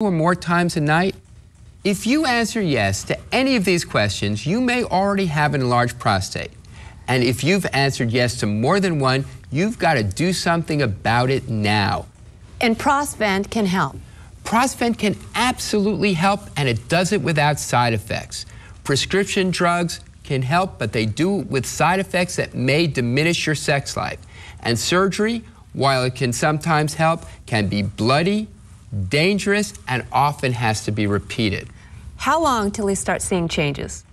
or more times a night? If you answer yes to any of these questions, you may already have an enlarged prostate. And if you've answered yes to more than one, you've got to do something about it now. And Prosvent can help. Prosvent can absolutely help, and it does it without side effects. Prescription drugs can help, but they do it with side effects that may diminish your sex life. And surgery, while it can sometimes help, can be bloody, dangerous, and often has to be repeated. How long till we start seeing changes?